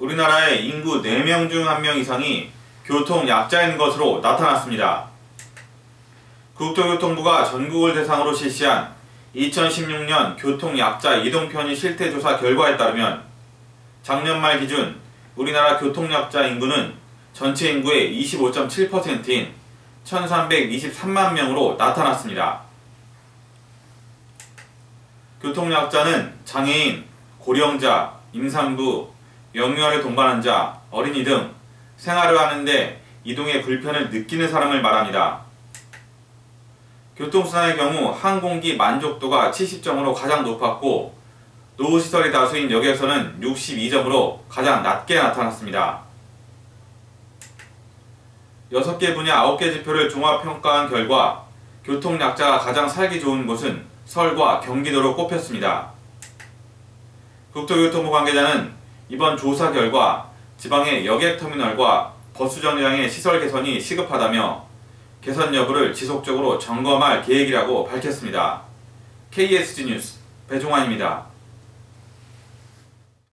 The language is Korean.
우리나라의 인구 4명 중 1명 이상이 교통 약자인 것으로 나타났습니다. 국토교통부가 전국을 대상으로 실시한 2016년 교통약자 이동편의 실태조사 결과에 따르면 작년 말 기준 우리나라 교통약자 인구는 전체 인구의 25.7%인 1323만 명으로 나타났습니다. 교통약자는 장애인, 고령자, 임산부, 영유아를 동반한 자, 어린이 등 생활을 하는데 이동에 불편을 느끼는 사람을 말합니다. 교통수단의 경우 항공기 만족도가 70점으로 가장 높았고 노후시설이 다수인 역에서는 62점으로 가장 낮게 나타났습니다. 6개 분야 9개 지표를 종합평가한 결과 교통약자가 가장 살기 좋은 곳은 서울과 경기도로 꼽혔습니다. 국토교통부 관계자는 이번 조사 결과 지방의 여객터미널과 버스정류장의 시설 개선이 시급하다며 개선 여부를 지속적으로 점검할 계획이라고 밝혔습니다. KSG 뉴스 배종환입니다.